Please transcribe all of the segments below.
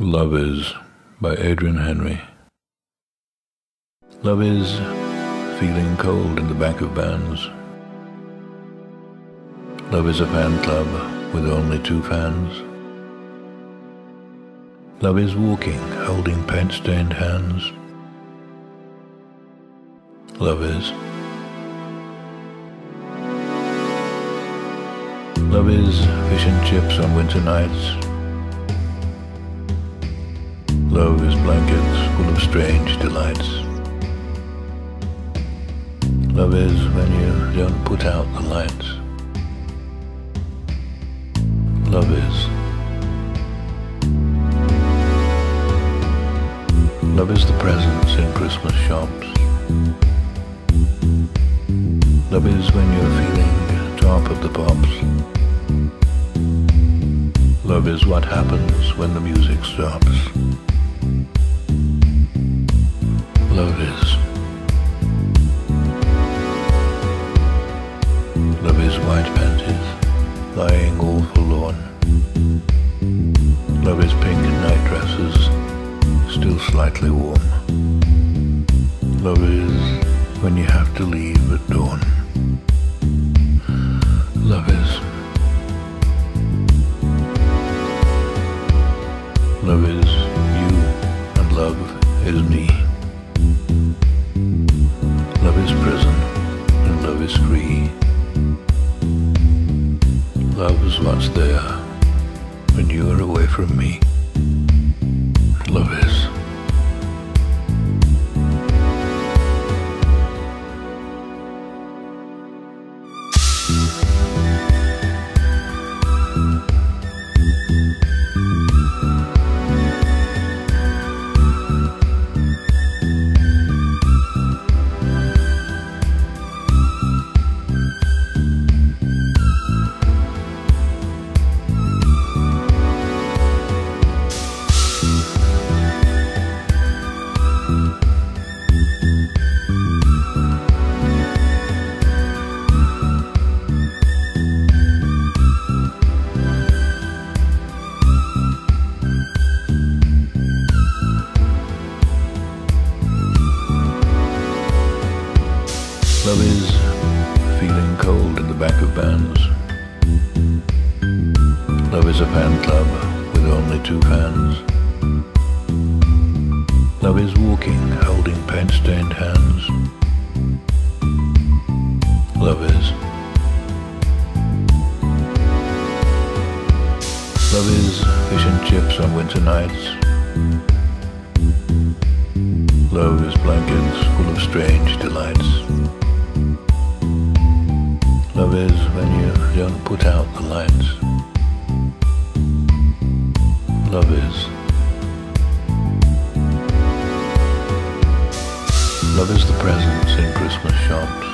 Love Is by Adrian Henri. Love is feeling cold in the back of vans. Love is a fan club with only two fans. Love is walking, holding paint-stained hands. Love is. Love is fish and chips on winter nights. Love is blankets full of strange delights. Love is when you don't put out the lights. Love is. Love is the presents in Christmas shops. Love is when you're feeling top of the pops. Love is what happens when the music stops. Love is. Love is white panties, lying all forlorn. Love is pink night dresses, still slightly warm. Love is when you have to leave at dawn. What's there when you are away from me. Love is. Love is feeling cold in the back of vans. Love is a fan club with only two fans. Love is walking, holding paint-stained hands. Love is. Love is fish and chips on winter nights. Love is blankets full of strange delights. Love is when you don't put out the lights. Love is. Love is the presents in Christmas shops.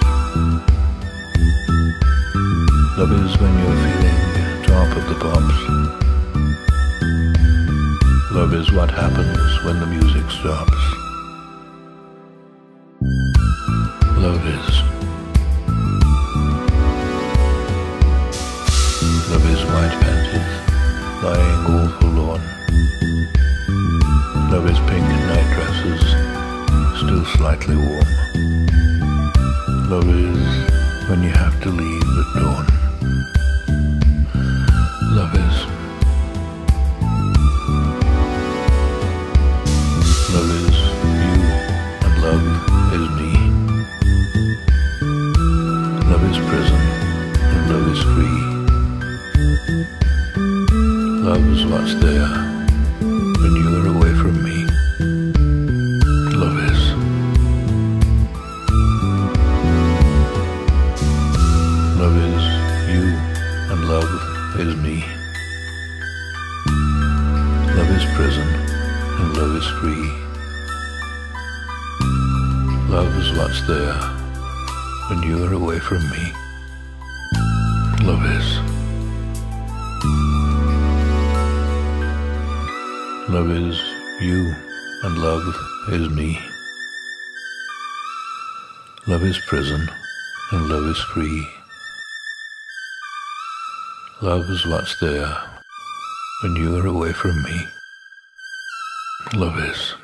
Love is when you're feeling top of the pops. Love is what happens when the music stops. Lying all forlorn. Love is pink night dresses, still slightly warm. Love is when you have to leave at dawn. Love is. Love is you, and love is me. Love is prison, Love is what's there when you are away from me. Love is. Love is you, and love is me. Love is prison, and love is free. Love is what's there when you are away from me. Love is. Love is you, and love is me. Love is prison, and love is free. Love is what's there when you are away from me. Love is.